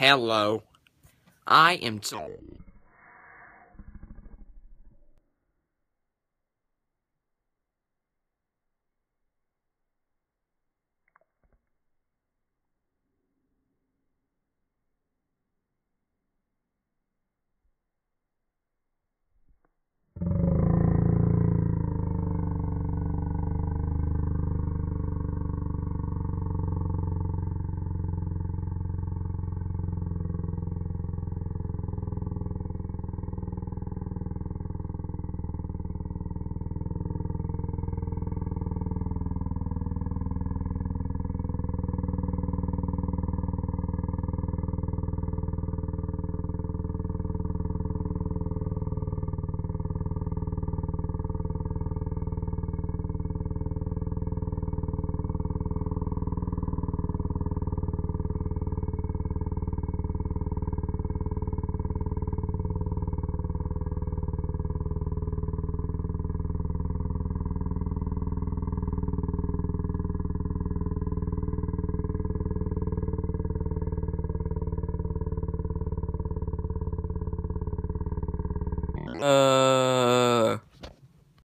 Hello. I am told. Uh...